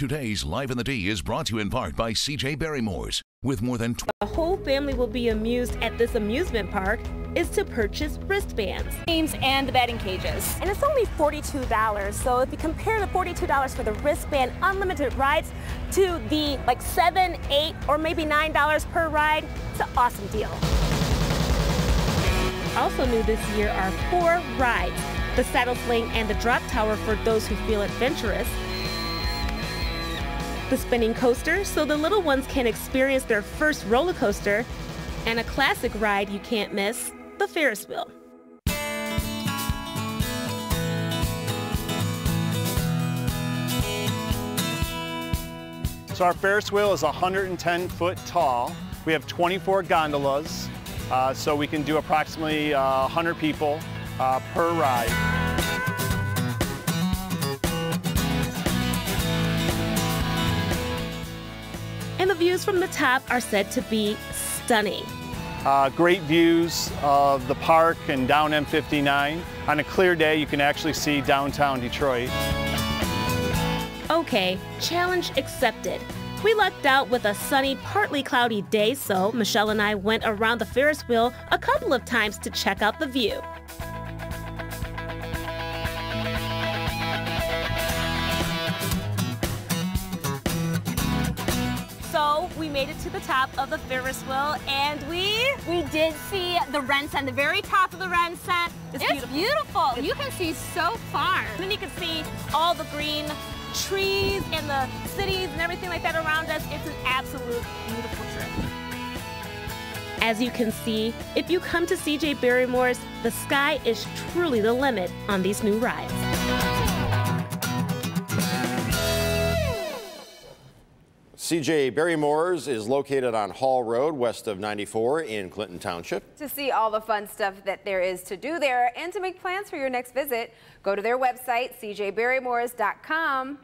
Today's Live in the D is brought to you in part by CJ Barrymore's. With more than The whole family will be amused at this amusement park is to purchase wristbands. Games and the batting cages. And it's only $42. So if you compare the $42 for the wristband unlimited rides to the like seven, eight, or maybe $9 per ride, it's an awesome deal. Also new this year are four rides. The saddle sling and the drop tower for those who feel adventurous. The spinning coaster so the little ones can experience their first roller coaster. And a classic ride you can't miss, the Ferris wheel. So our Ferris wheel is 110 foot tall. We have 24 gondolas, uh, so we can do approximately uh, 100 people uh, per ride. And the views from the top are said to be stunning. Uh, great views of the park and down M59. On a clear day, you can actually see downtown Detroit. Okay, challenge accepted. We lucked out with a sunny, partly cloudy day, so Michelle and I went around the Ferris wheel a couple of times to check out the view. So we made it to the top of the Ferris wheel and we We did see the RenCen, the very top of the RenCen. It's It's, beautiful. beautiful. You can see so far. And then you can see all the green trees and the cities and everything like that around us. It's an absolute beautiful trip. As you can see, if you come to CJ Barrymore's, the sky is truly the limit on these new rides. CJ Barrymore's is located on Hall Road, west of 94 in Clinton Township. To see all the fun stuff that there is to do there and to make plans for your next visit, go to their website, cjbarrymores.com.